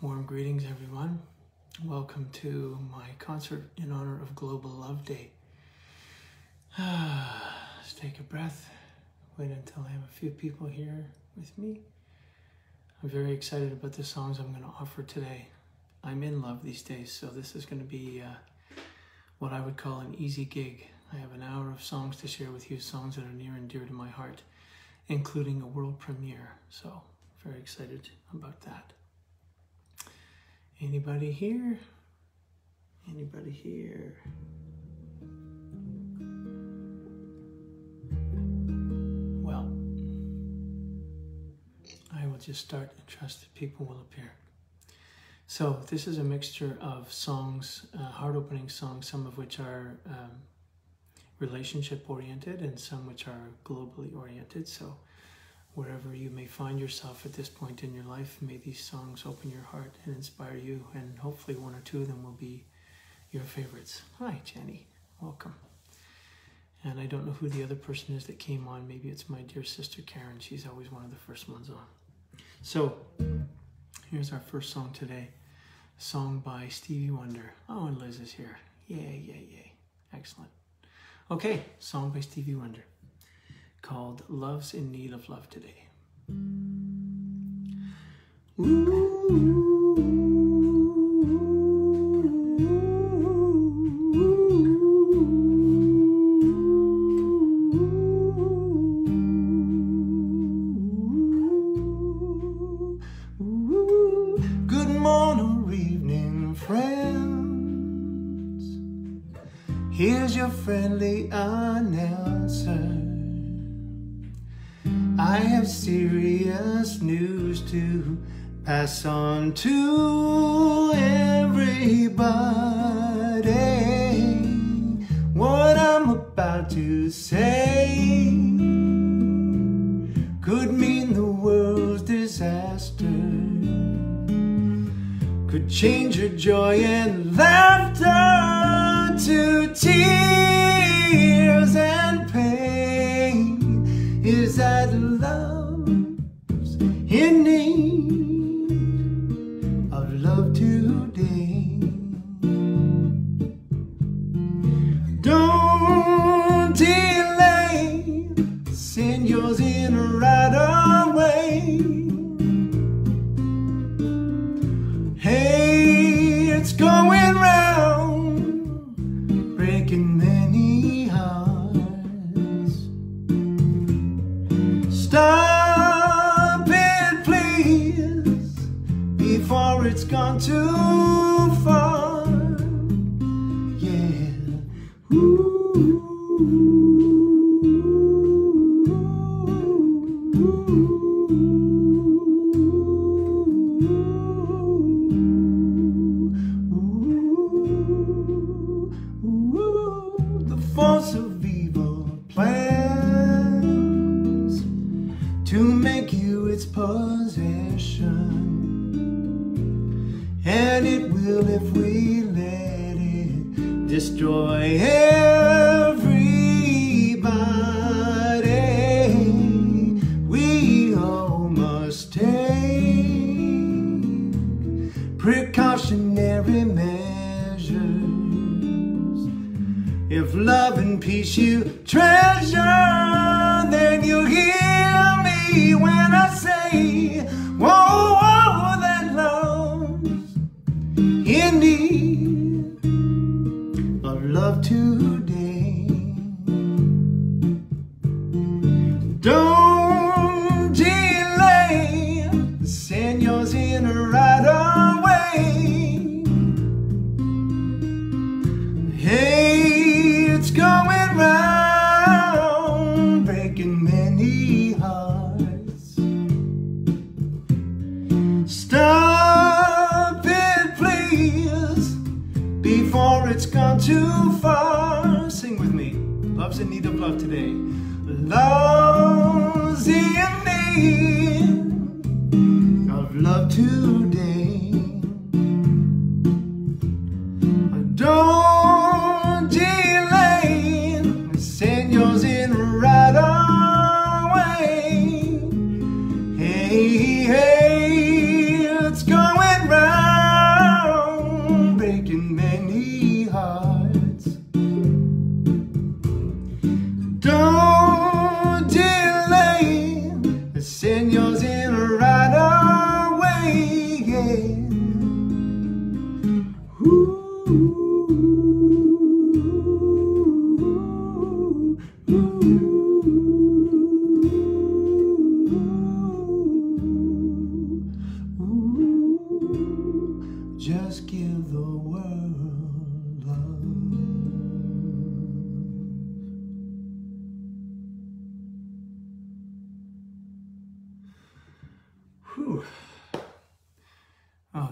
Warm greetings, everyone. Welcome to my concert in honor of Global Love Day. Let's take a breath. Wait until I have a few people here with me. I'm very excited about the songs I'm going to offer today. I'm in love these days, so this is going to be uh, what I would call an easy gig. I have an hour of songs to share with you, songs that are near and dear to my heart, including a world premiere. So, very excited about that. Anybody here? Anybody here? Well, I will just start and trust that people will appear. So, this is a mixture of songs, uh, heart opening songs, some of which are um, relationship oriented and some which are globally oriented. So, wherever you may find yourself at this point in your life, may these songs open your heart and inspire you, and hopefully, one or two of them will be your favorites. Hi, Jenny. Welcome. And I don't know who the other person is that came on. Maybe it's my dear sister Karen. She's always one of the first ones on. So, here's our first song today a song by Stevie Wonder. Oh, and Liz is here. Yay, yay, yay. Excellent. Okay, song by Stevie Wonder called Love's in Need of Love Today. Friends. Here's your friendly announcer. I have serious news to pass on to everybody. What I'm about to say could mean the world's disaster, could change your joy and laughter to tears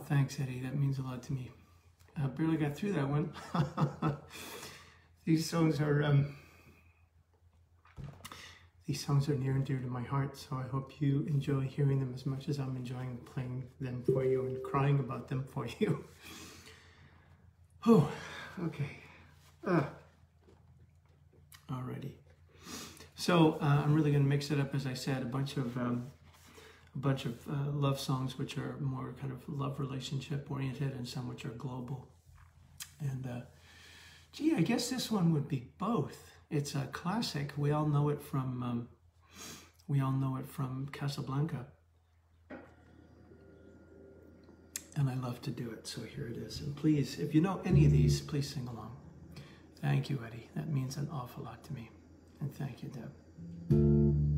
thanks, Eddie. That means a lot to me. I barely got through that one. these songs are um, these songs are near and dear to my heart, so I hope you enjoy hearing them as much as I'm enjoying playing them for you and crying about them for you. oh, okay. Uh, alrighty. So uh, I'm really going to mix it up, as I said, a bunch of um, a bunch of uh, love songs which are more kind of love relationship oriented, and some which are global. And uh, gee, I guess this one would be both. It's a classic. We all know it from um, we all know it from Casablanca. And I love to do it, so here it is. And please, if you know any of these, please sing along. Thank you, Eddie. That means an awful lot to me. And thank you, Deb.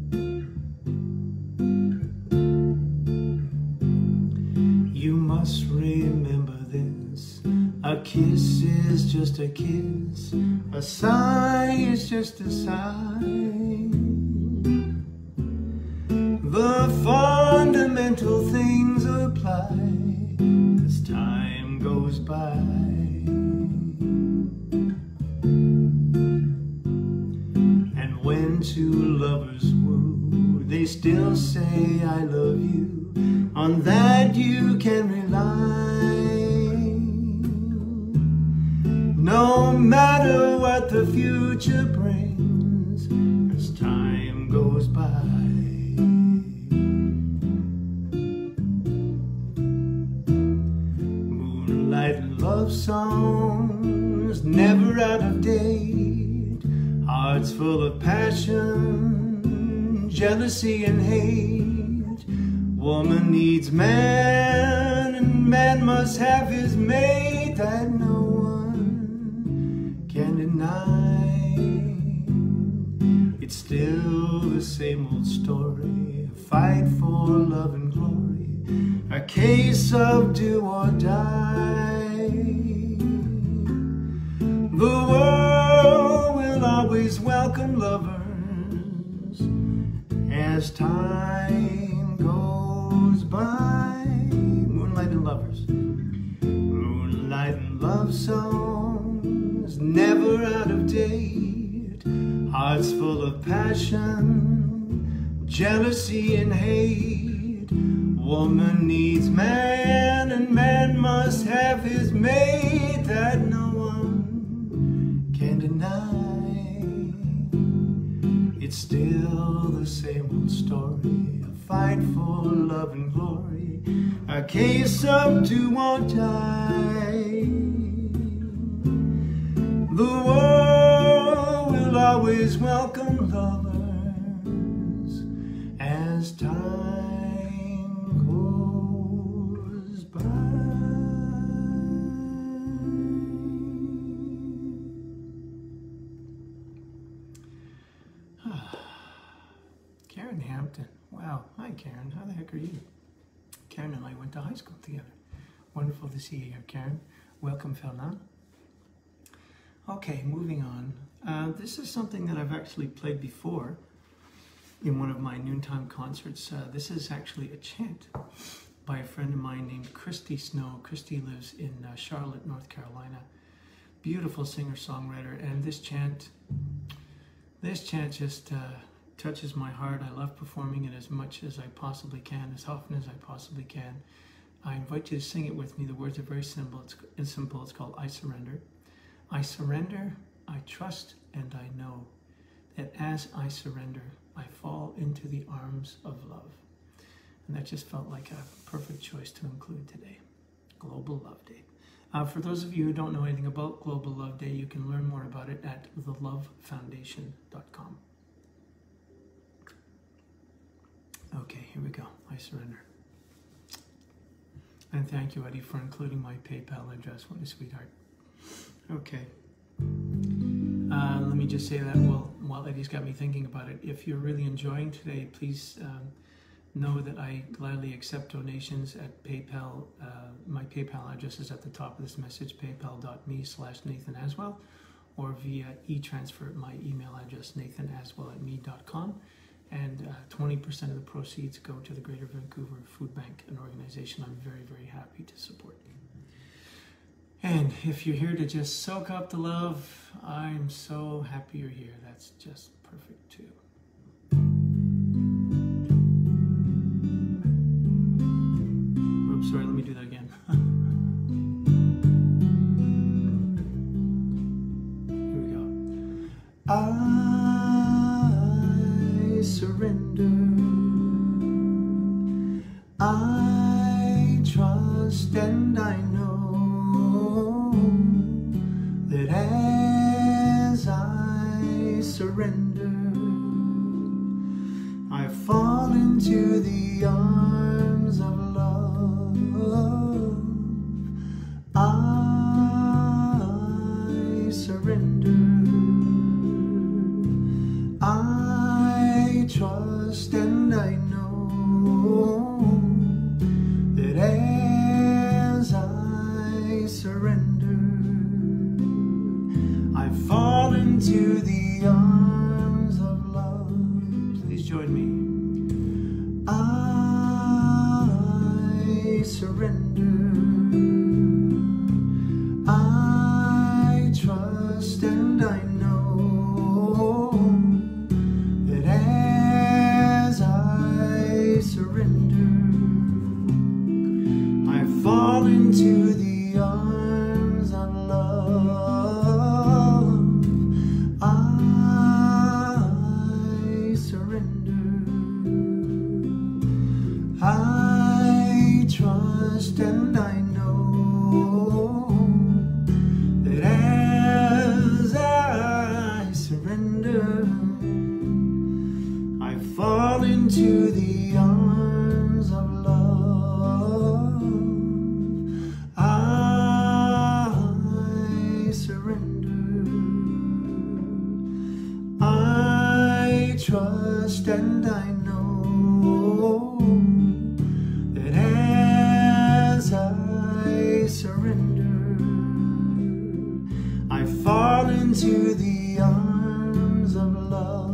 A kiss is just a kiss. A sigh is just a sigh. The fundamental things apply as time goes by. And when two lovers woo, they still say, I love you. On that you can rely. No matter what the future brings, as time goes by. Moonlight love songs, never out of date. Hearts full of passion, jealousy and hate. Woman needs man, and man must have his mate that story, a fight for love and glory, a case of do or die. The world will always welcome lovers as time goes by. Moonlight and lovers. Moonlight and love songs, never out of date. Hearts full of passion, jealousy and hate. Woman needs man, and man must have his mate that no one can deny. It's still the same old story, a fight for love and glory, a case of do or die. The world will always welcome time goes by. Karen Hampton. Wow. Hi, Karen. How the heck are you? Karen and I went to high school together. Wonderful to see you here, Karen. Welcome, Fernand. Okay, moving on. Uh, this is something that I've actually played before in one of my noontime concerts. Uh, this is actually a chant by a friend of mine named Christy Snow. Christy lives in uh, Charlotte, North Carolina. Beautiful singer-songwriter, and this chant, this chant just uh, touches my heart. I love performing it as much as I possibly can, as often as I possibly can. I invite you to sing it with me. The words are very simple. It's, it's simple. It's called I Surrender. I surrender, I trust, and I know that as I surrender, I fall into the arms of love. And that just felt like a perfect choice to include today. Global Love Day. Uh, for those of you who don't know anything about Global Love Day, you can learn more about it at thelovefoundation.com. Okay, here we go. I surrender. And thank you, Eddie, for including my PayPal address. What a sweetheart. Okay. Uh, let me just say that while, while Eddie's got me thinking about it. If you're really enjoying today, please um, know that I gladly accept donations at PayPal. Uh, my PayPal address is at the top of this message, paypal.me slash Nathen Aswell, or via e-transfer my email address, nathenaswell at me.com. And uh, 20% of the proceeds go to the Greater Vancouver Food Bank, an organization I'm very, very happy to support. And if you're here to just soak up the love, I'm so happy you're here. That's just perfect too. Oops, sorry, let me do that again. Here we go. I surrender. Into the arms of love.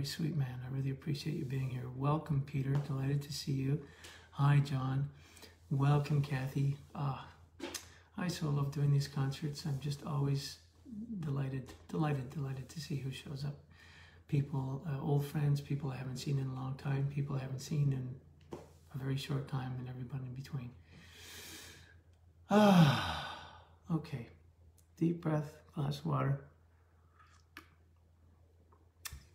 Very sweet man. I really appreciate you being here. Welcome, Peter. Delighted to see you. Hi, John. Welcome, Kathy. Ah, I so love doing these concerts. I'm just always delighted, delighted, delighted to see who shows up. People, uh, old friends, people I haven't seen in a long time, people I haven't seen in a very short time, and everybody in between. Ah, okay. Deep breath, glass of water.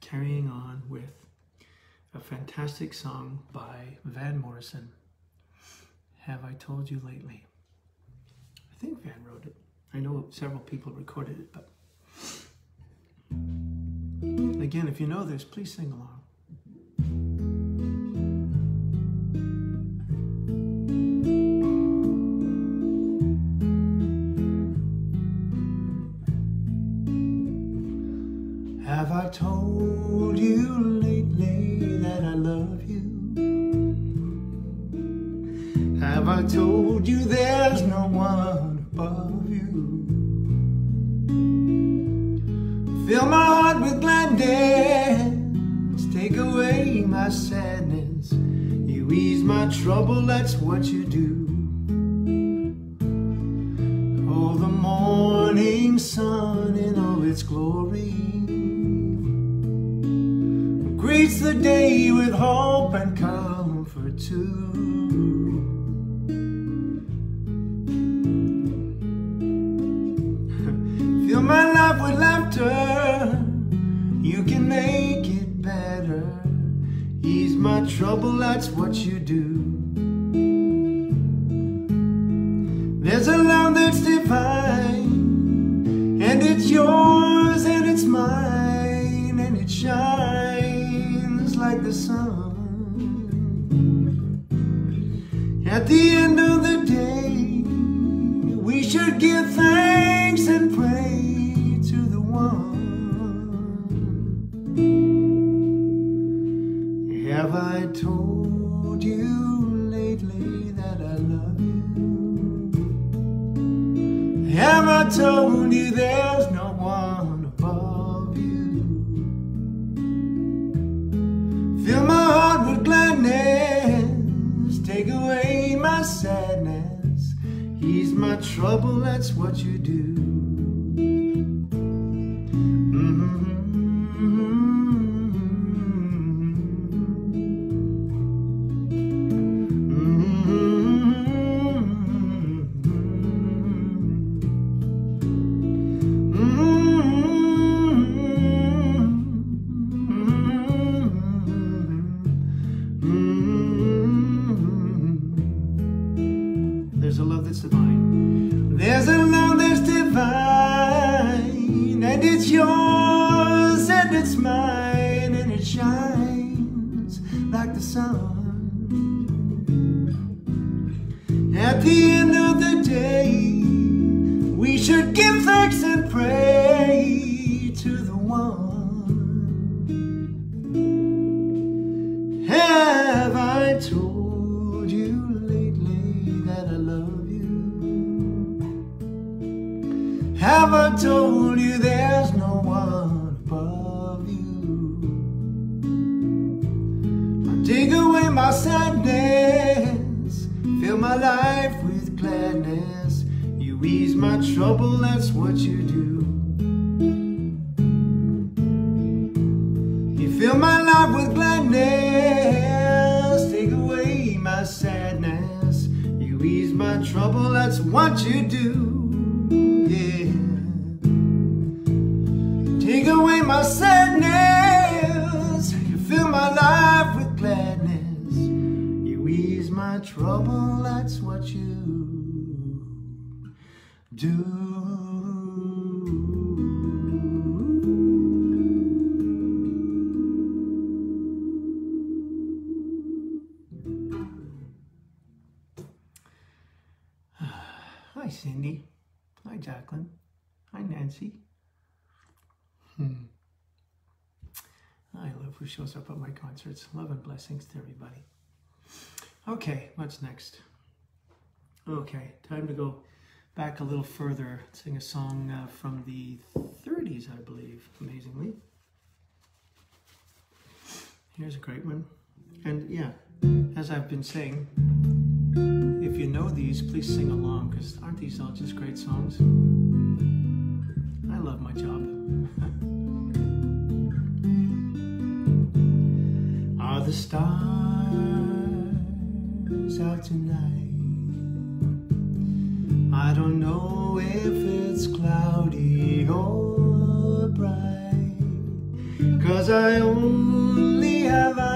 Carrying on with a fantastic song by Van Morrison. Have I told you lately? I think Van wrote it. I know several people recorded it, but again, if you know this, please sing along. Have I told you lately that I love you? Have I told you there's no one above you? Fill my heart with gladness, take away my sadness, You ease my trouble, that's what you do. Greets the day with hope and comfort too. Fill my life with laughter, you can make it better. Ease my trouble, that's what you do. Hi, Cindy. Hi, Jacqueline. Hi, Nancy. Hmm. I love who shows up at my concerts. Love and blessings to everybody. Okay, what's next? Okay, time to go back a little further. Sing a song uh, from the 30s, I believe, amazingly. Here's a great one. And yeah, as I've been saying, if you know these, please sing along, because aren't these all just great songs? I love my job. Are the stars out tonight? I don't know if it's cloudy or bright, cause I only have eyes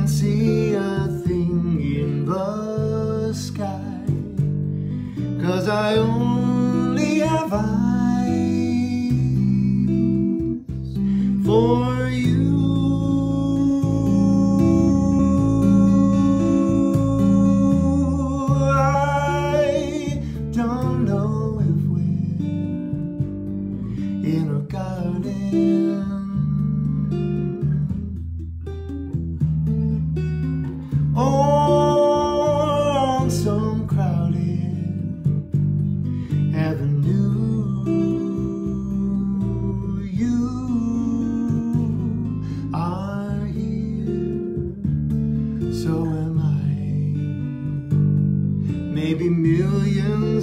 can't see a thing in the sky. Cause I only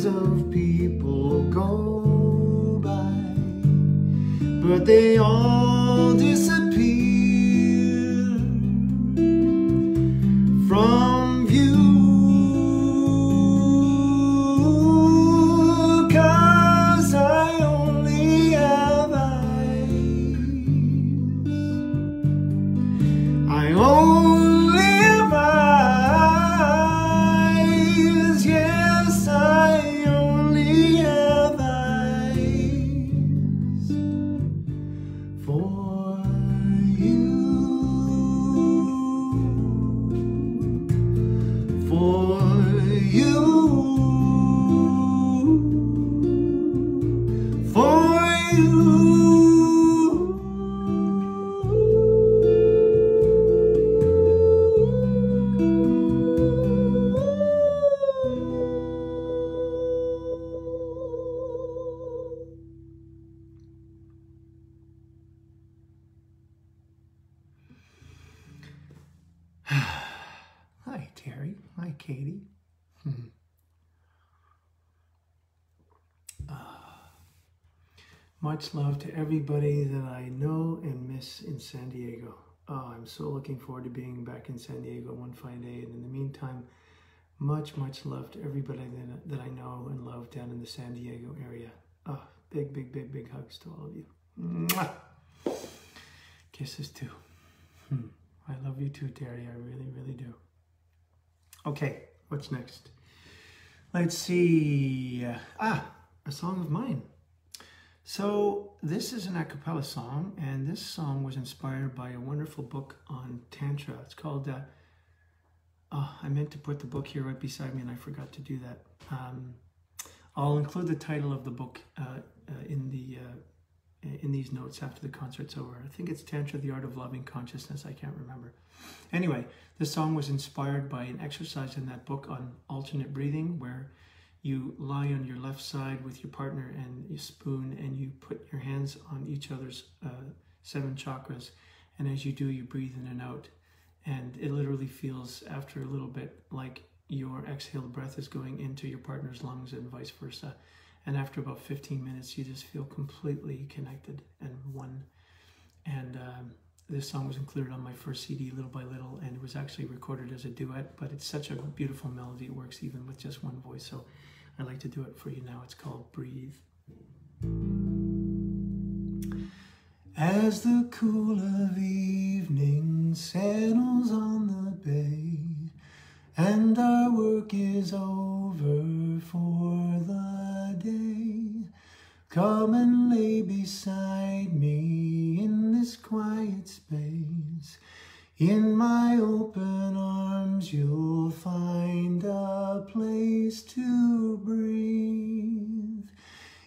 of people go by, but they all disappear Much love to everybody that I know and miss in San Diego. Oh, I'm so looking forward to being back in San Diego one fine day. And in the meantime, much, much love to everybody that, that I know and love down in the San Diego area. Oh, big, big, big, big hugs to all of you. Mwah! Kisses too. Hmm. I love you too, Terry. I really, really do. Okay, what's next? Let's see. Ah, a song of mine. So, this is an a cappella song, and this song was inspired by a wonderful book on Tantra. It's called, uh, oh, I meant to put the book here right beside me, and I forgot to do that. Um, I'll include the title of the book uh, uh, in the uh, in these notes after the concert's over. I think it's Tantra, the Art of Loving Consciousness. I can't remember. Anyway, this song was inspired by an exercise in that book on alternate breathing, where you lie on your left side with your partner and you spoon and you put your hands on each other's uh, seven chakras. And as you do, you breathe in and out. And it literally feels after a little bit like your exhaled breath is going into your partner's lungs and vice versa. And after about 15 minutes, you just feel completely connected and one. And um, this song was included on my first CD, Little by Little, and it was actually recorded as a duet, but it's such a beautiful melody. It works even with just one voice. So I like to do it for you now. It's called Breathe. As the cool of evening settles on the bay, and our work is over for the day. Come and lay beside me in this quiet space. In my open arms, you'll find a place to breathe.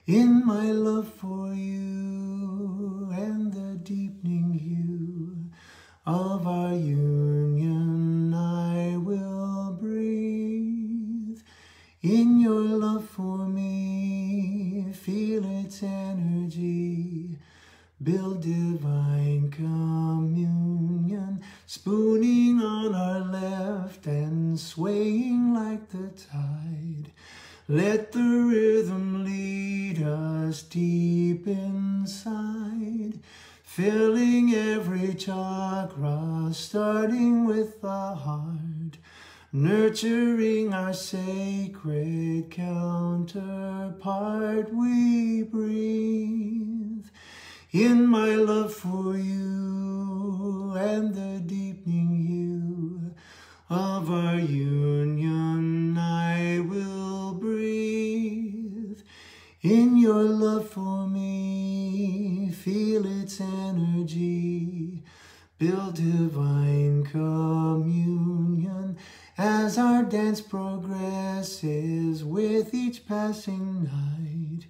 In my love for you and the deepening hue of our union, I will breathe. In your love for me, feel its energy. Build divine communion, spooning on our left and swaying like the tide. Let the rhythm lead us deep inside, filling every chakra, starting with the heart, nurturing our sacred counterpart. We breathe in my love for you and the deepening hue of our union. I will breathe in your love for me, feel its energy, build divine communion as our dance progresses with each passing night.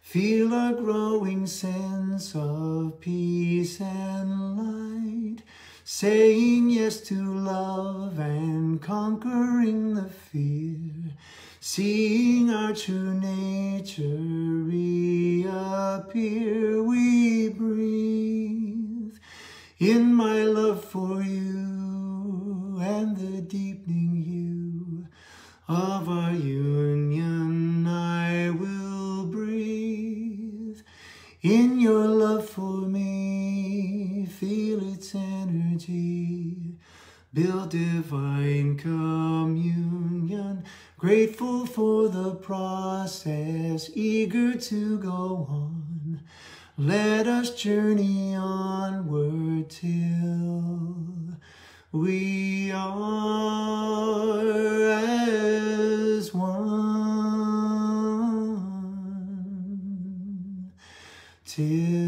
Feel a growing sense of peace and light, saying yes to love and conquering the fear, seeing our true nature reappear. We breathe in my love for you and the deepening hue of our union I will breathe. In your love for me, feel its energy, build divine communion, grateful for the process, eager to go on. Let us journey onward till we are as one. Till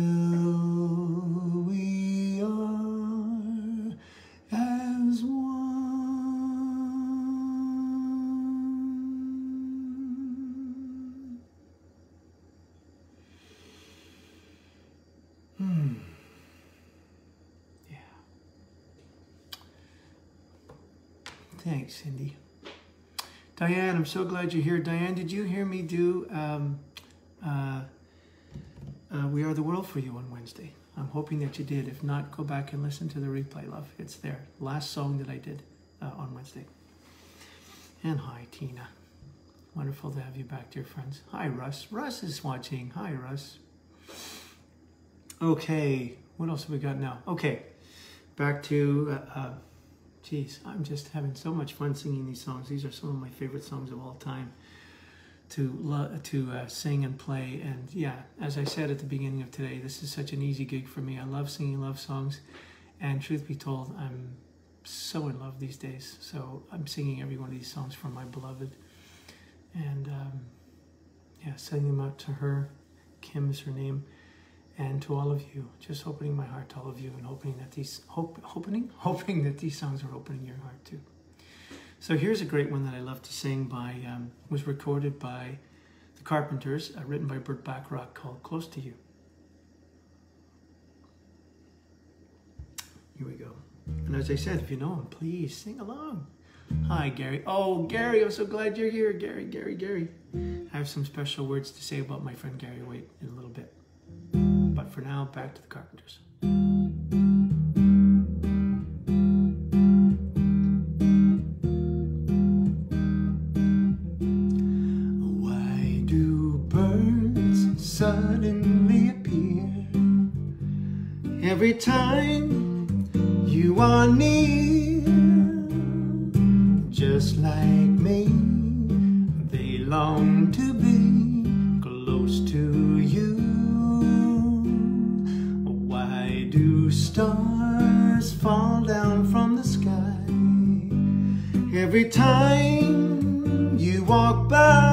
Thanks, Cindy. Diane, I'm so glad you're here. Diane, did you hear me do um, uh, uh, We Are the World for you on Wednesday? I'm hoping that you did. If not, go back and listen to the replay, love. It's there. Last song that I did uh, on Wednesday. And hi, Tina. Wonderful to have you back, dear friends. Hi, Russ. Russ is watching. Hi, Russ. Okay, what else have we got now? Okay, back to, uh, uh, geez, I'm just having so much fun singing these songs. These are some of my favorite songs of all time to to uh, sing and play. And yeah, as I said at the beginning of today, this is such an easy gig for me. I love singing love songs, and truth be told, I'm so in love these days. So I'm singing every one of these songs for my beloved, and um, yeah, sending them out to her. Kim is her name and to all of you just opening my heart to all of you and hoping that these hope hoping hoping that these songs are opening your heart too. So here's a great one that i love to sing by um, was recorded by the carpenters uh, written by Burt Bacharach called close to you. Here we go. And as i said if you know him please sing along. Hi gary. Oh gary i'm so glad you're here. Gary gary gary. I have some special words to say about my friend Gary White in a little bit but for now, back to the Carpenters. Why do birds suddenly appear every time you are near? Just like me, they long time you walk by?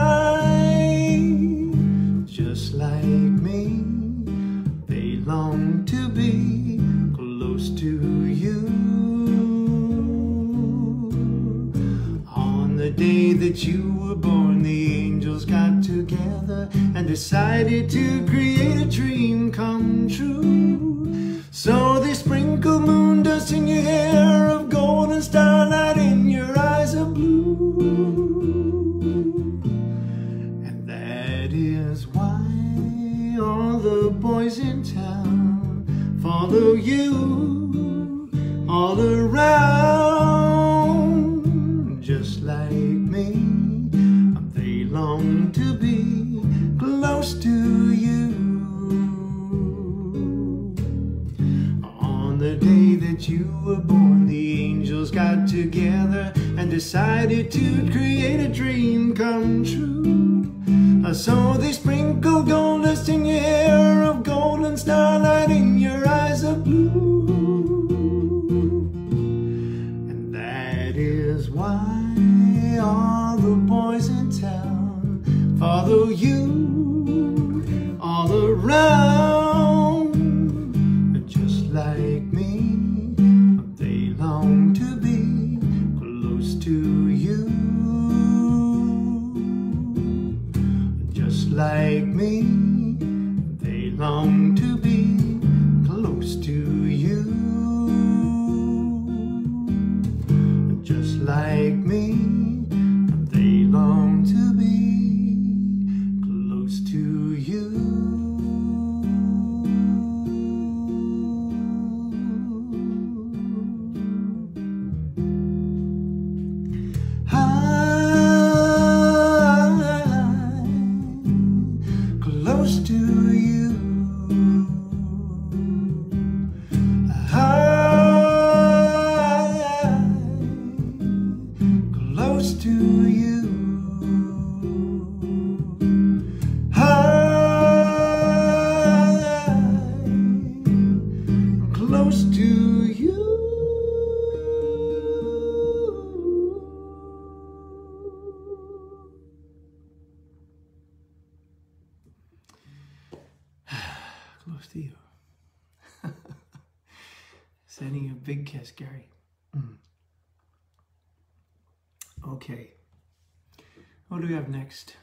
Next?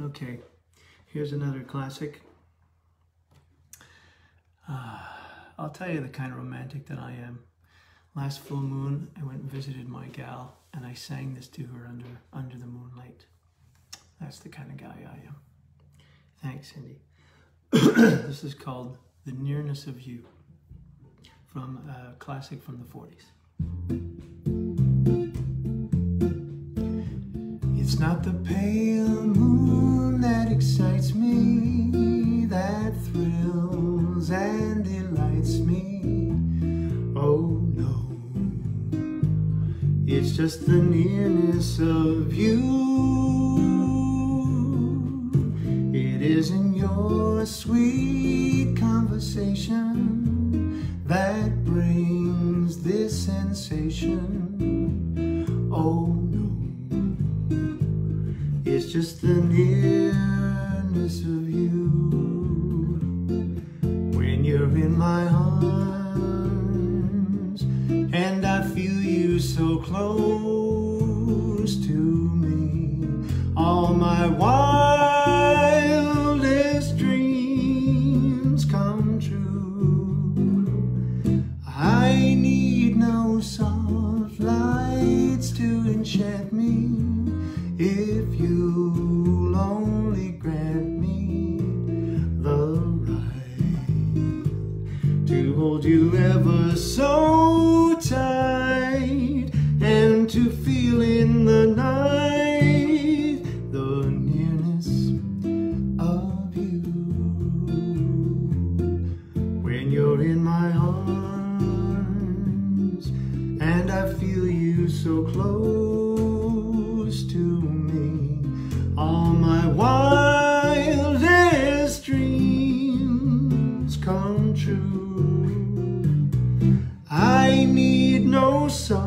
Okay, here's another classic. Uh, I'll tell you the kind of romantic that I am. Last full moon, I went and visited my gal, and I sang this to her under under the moonlight. That's the kind of guy I am. Thanks, Cindy. this is called "The Nearness of You" from a classic from the 40s. It's not the pale moon that excites me, that thrills and delights me. Oh no, it's just the nearness of you. It isn't your sweet conversation that brings this sensation. Need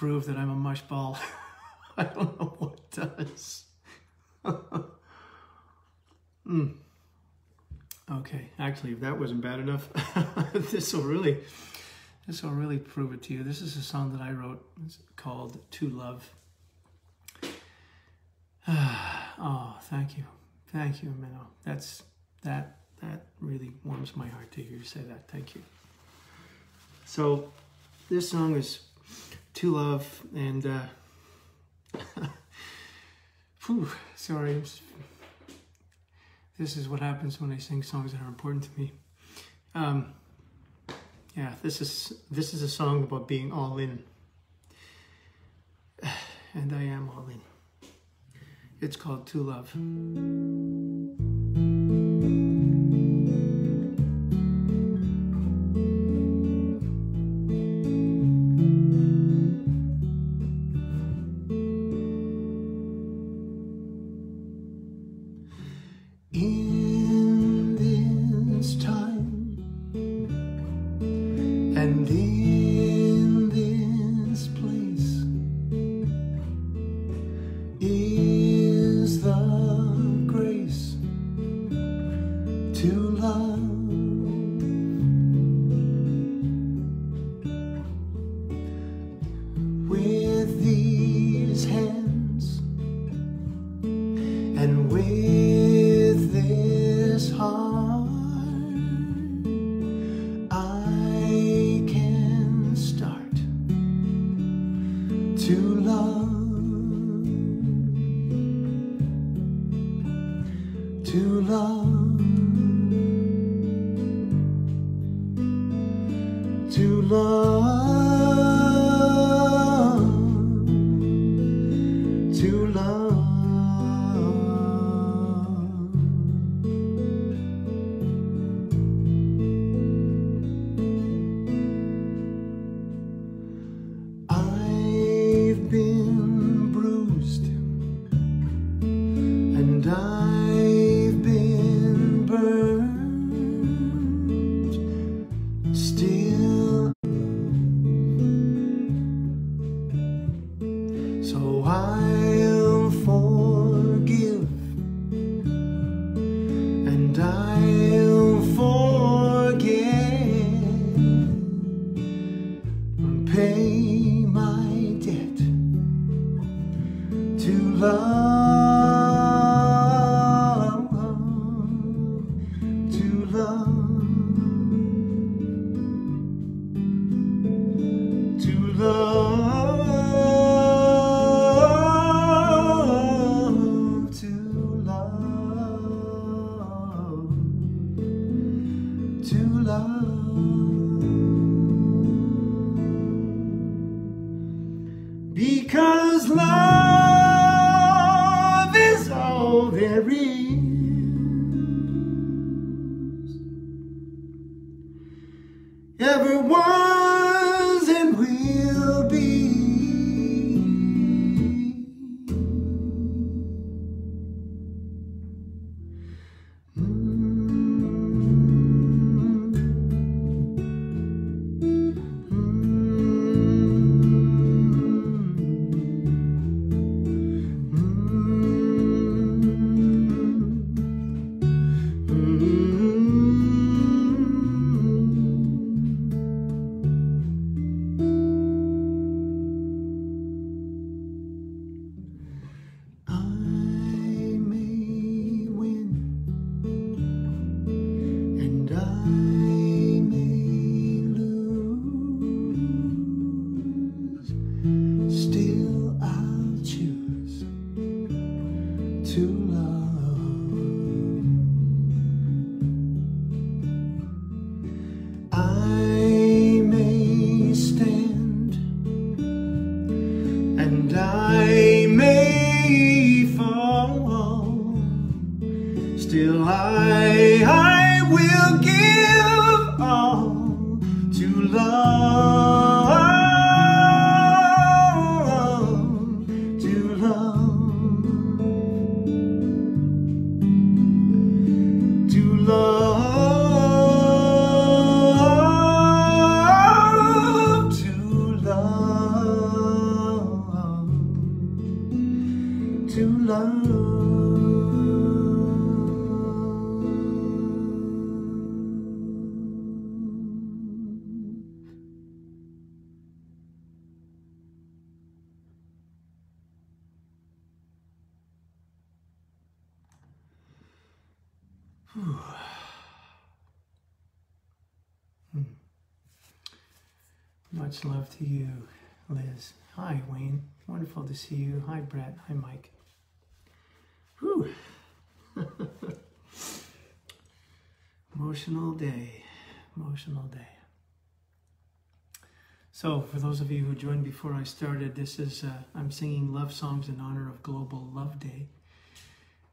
prove that I'm a mushball, I don't know what does. mm. Okay, actually, if that wasn't bad enough, this will really, this will really prove it to you. This is a song that I wrote. It's called "To Love." oh, thank you, thank you, Minnow. That's that that really warms my heart to hear you say that. Thank you. So, this song is "To Love," and uh, whew, sorry. S- this is what happens when I sing songs that are important to me. Um, yeah, this is this is a song about being all in, and I am all in. It's called "To Love." to love. Much love to you, Liz. Hi, Wayne. Wonderful to see you. Hi, Brett. Hi, Mike. Whew. Emotional day. Emotional day. So, for those of you who joined before I started, this is uh, I'm singing love songs in honor of Global Love Day.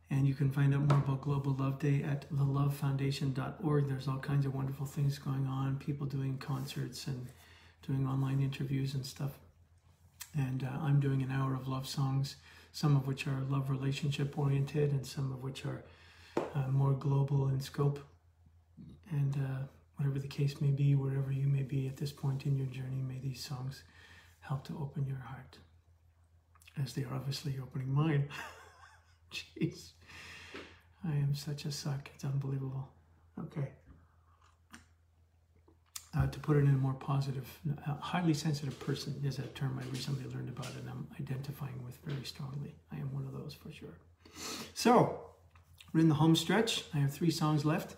And you can find out more about Global Love Day at thelovefoundation.org. There's all kinds of wonderful things going on, people doing concerts and doing online interviews and stuff. And uh, I'm doing an hour of love songs, some of which are love relationship oriented and some of which are uh, more global in scope. And uh, whatever the case may be, wherever you may be at this point in your journey, may these songs help to open your heart, as they are obviously opening mine. Jeez, I am such a suck. It's unbelievable. Okay uh, to put it in a more positive, uh, highly sensitive person is a term I recently learned about and I'm identifying with very strongly. I am one of those for sure. So, we're in the home stretch. I have three songs left,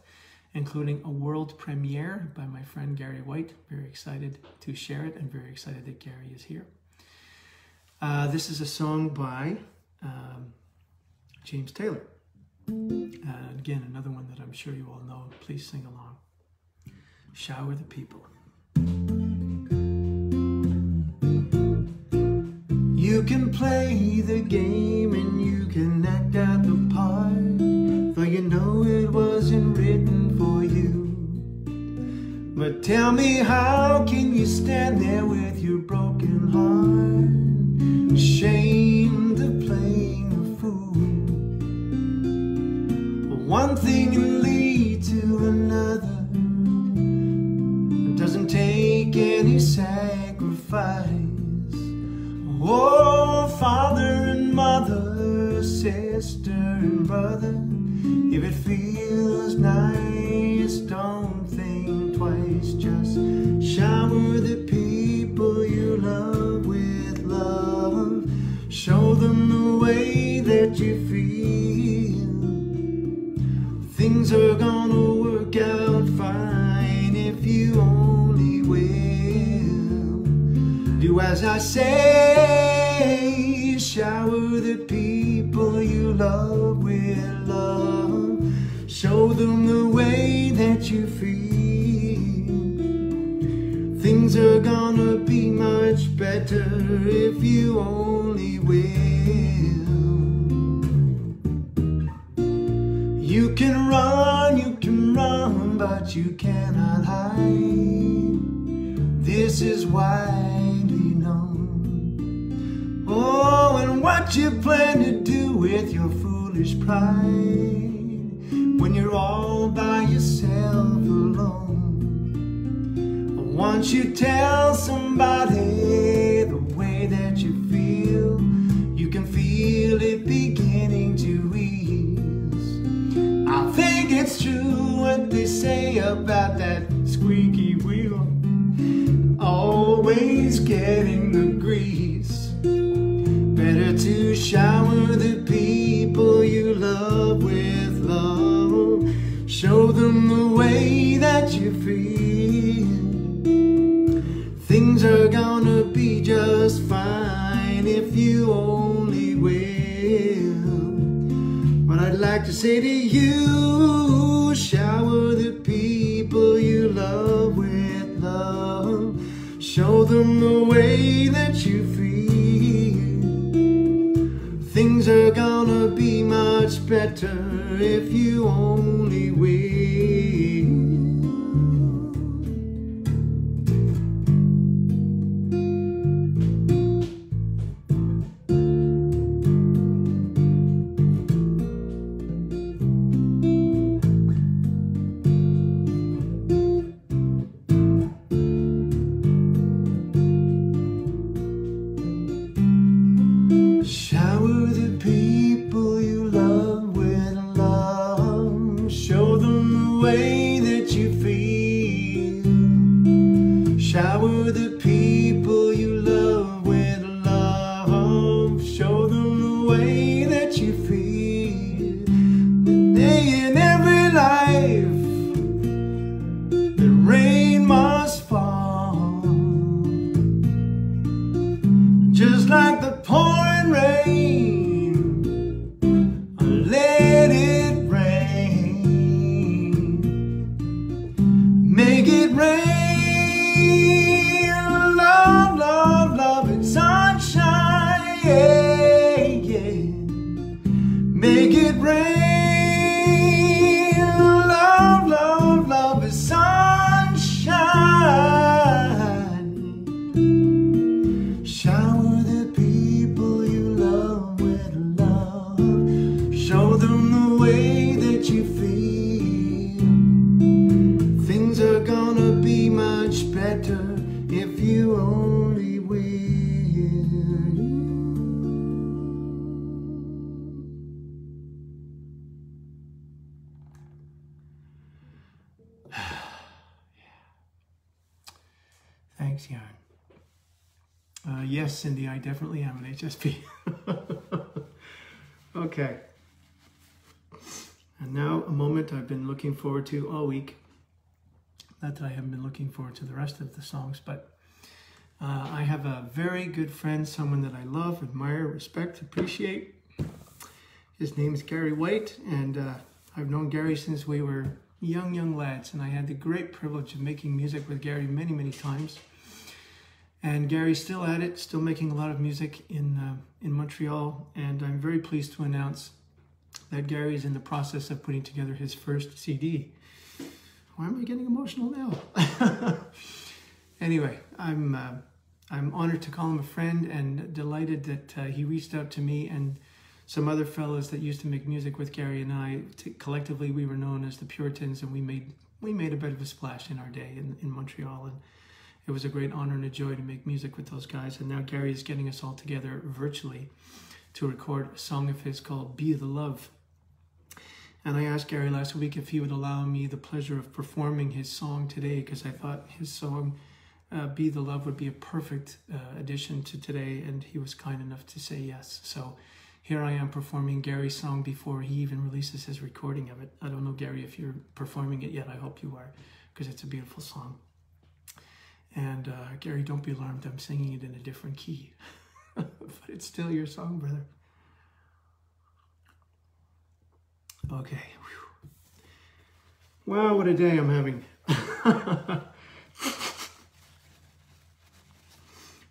including a world premiere by my friend Gary White. Very excited to share it and very excited that Gary is here. Uh, this is a song by um, James Taylor. Uh, again, another one that I'm sure you all know. Please sing along shower the people. You can play the game and you can act out the part, though you know it wasn't written for you. But tell me how can you stand there with your broken heart, ashamed of playing a fool? One thing Oh, father and mother, sister and brother, if it feels nice, don't think twice. Just shower the people you love with love. Show them the way that you feel. Things are gonna Do as I say, shower the people you love with love. Show them the way that you feel. Things are gonna be much better if you only will. You can run, you can run, but you cannot hide. This is widely what you plan to do with your foolish pride when you're all by yourself alone. Once you tell somebody the way that you feel, you can feel it beginning to ease. I think it's true what they say about that squeaky wheel, always getting you. Things are gonna be just fine if you only will. But I'd like to say to you, shower the people you love with love. Show them the way that you feel. Things are gonna be much better if you definitely am an HSP. okay. And now a moment I've been looking forward to all week. Not that I haven't been looking forward to the rest of the songs, but uh, I have a very good friend, someone that I love, admire, respect, appreciate. His name is Gary White, and uh, I've known Gary since we were young, young lads, and I had the great privilege of making music with Gary many, many times. And Gary's still at it, still making a lot of music in uh, in Montreal. And I'm very pleased to announce that Gary is in the process of putting together his first CD. Why am I getting emotional now? anyway, I'm uh, I'm honored to call him a friend and delighted that uh, he reached out to me and some other fellows that used to make music with Gary and I. collectively, we were known as the Puritans, and we made we made a bit of a splash in our day in, in Montreal. And it was a great honor and a joy to make music with those guys. And now Gary is getting us all together virtually to record a song of his called Be the Love. And I asked Gary last week if he would allow me the pleasure of performing his song today because I thought his song, uh, Be the Love, would be a perfect uh, addition to today. And he was kind enough to say yes. So here I am performing Gary's song before he even releases his recording of it. I don't know, Gary, if you're performing it yet. I hope you are because it's a beautiful song. And uh, Gary, don't be alarmed. I'm singing it in a different key, but it's still your song, brother. Okay. Whew. Wow, what a day I'm having.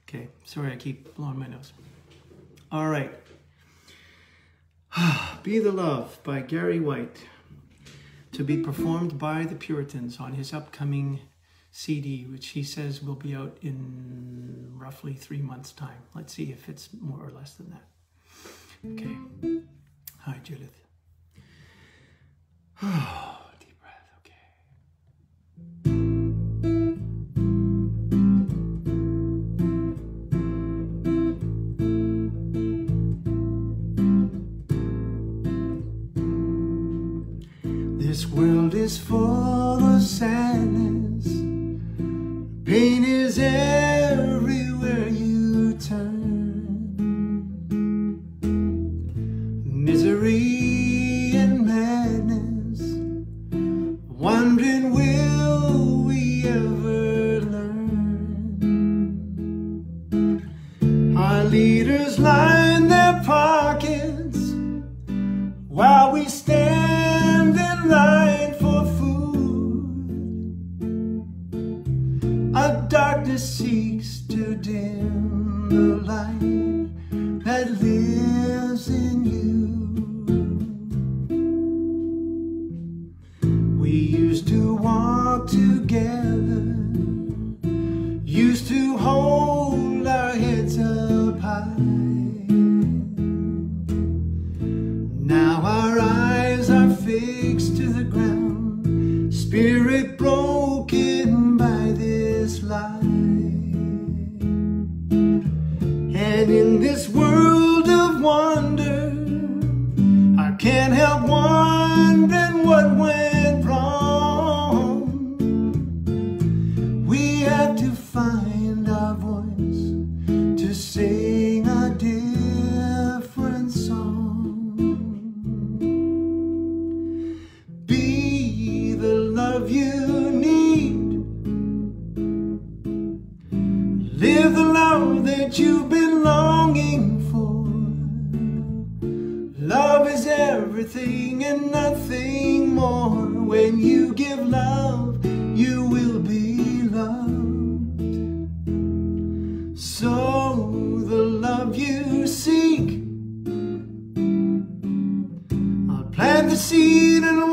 okay, sorry I keep blowing my nose. All right. Be the Love by Gary White to be performed by the Puritans on his upcoming CD, which he says will be out in roughly three months' time. Let's see if it's more or less than that. Okay. Hi, Judith. Deep breath. Okay. This world is full of sadness. Pain is everywhere the seed and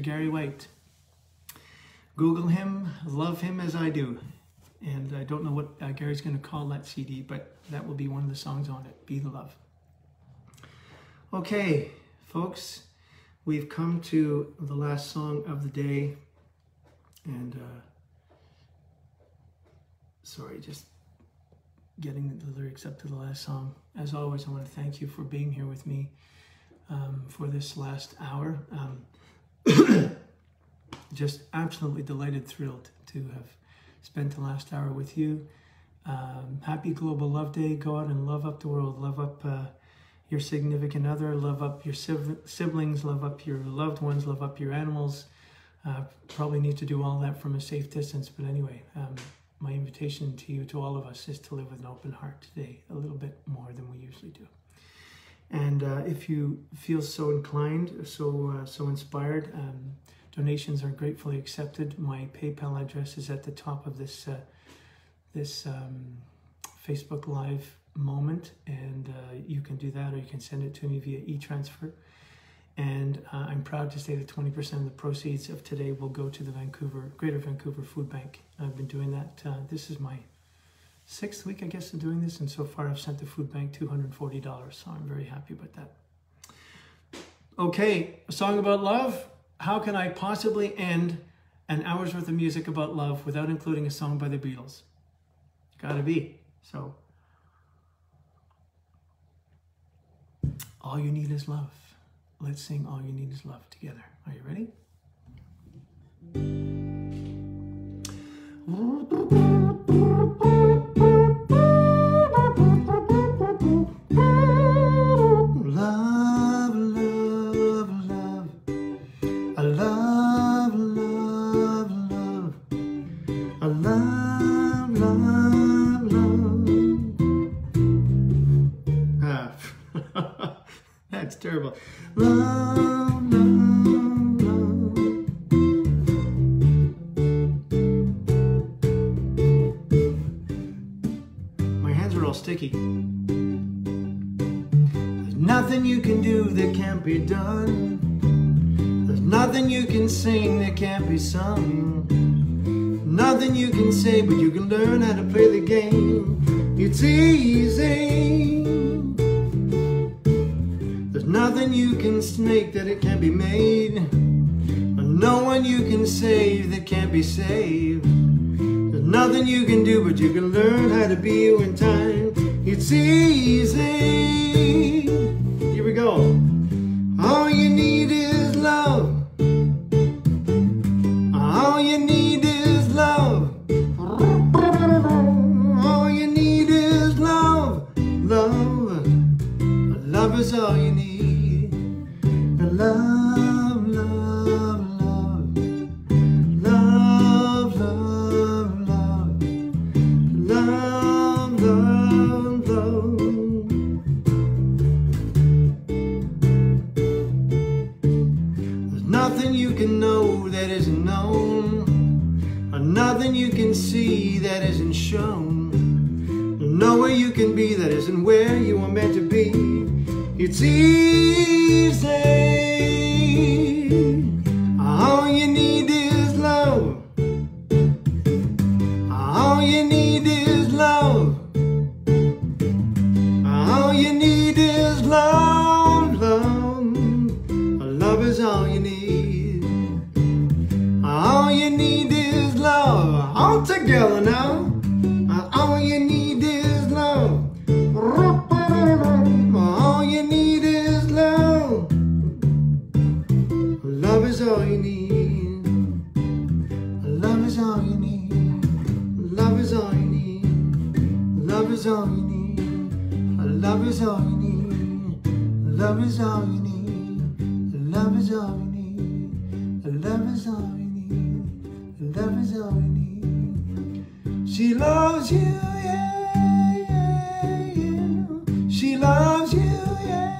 Gary White. Google him, love him as I do. And I don't know what uh, Gary's going to call that CD, but that will be one of the songs on it. Be the Love. Okay, folks, we've come to the last song of the day. And, uh, sorry, just getting the lyrics up to the last song. As always, I want to thank you for being here with me um, for this last hour. Um, just absolutely delighted, thrilled to have spent the last hour with you. Um, happy Global Love Day. Go out and love up the world. Love up uh, your significant other. Love up your siblings. Love up your loved ones. Love up your animals. Uh, probably need to do all that from a safe distance, but anyway, um, my invitation to you, to all of us, is to live with an open heart today, a little bit more than we usually do. And uh, if you feel so inclined, so uh, so inspired, um, donations are gratefully accepted. My PayPal address is at the top of this uh, this um, Facebook Live moment, and uh, you can do that, or you can send it to me via e-transfer. And uh, I'm proud to say that 20% of the proceeds of today will go to the Vancouver Greater Vancouver Food Bank. I've been doing that. Uh, this is my sixth week, I guess, of doing this, and so far I've sent the food bank $240, so I'm very happy about that. Okay, a song about love. How can I possibly end an hour's worth of music about love without including a song by the Beatles? Gotta be. So, all you need is love. Let's sing All You Need Is Love together. Are you ready? Love, love, love, love. Ah, that's terrible. Love, together now. All you need is love. All you need is love. Love is all you need. Love is all you need. Love is all you need. Love is all you need. Love is all you need. Love is all you need. Love is all you need. Love is all you need. Love is all you need. She loves you, yeah, yeah, yeah. She loves you, yeah,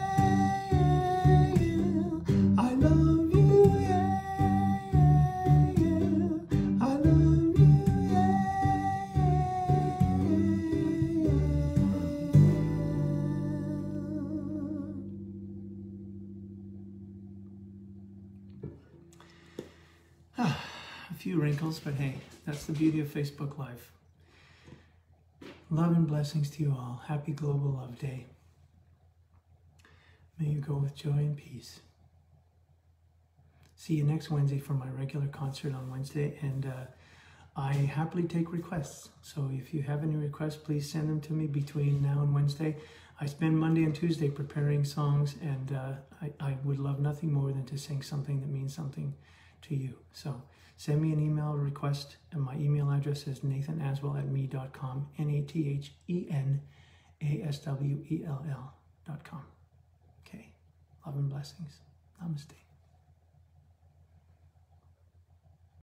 yeah, yeah. I love you, yeah, yeah, yeah. I love you, yeah, yeah, yeah. A few wrinkles, but hey, that's the beauty of Facebook Live. Love and blessings to you all. Happy Global Love Day. May you go with joy and peace. See you next Wednesday for my regular concert on Wednesday, and uh, I happily take requests. So if you have any requests, please send them to me between now and Wednesday. I spend Monday and Tuesday preparing songs, and uh, I, I would love nothing more than to sing something that means something to you. So send me an email request, and my email address is nathenaswell at me.com, N A T H E N A S W E L L.com. Okay. Love and blessings. Namaste.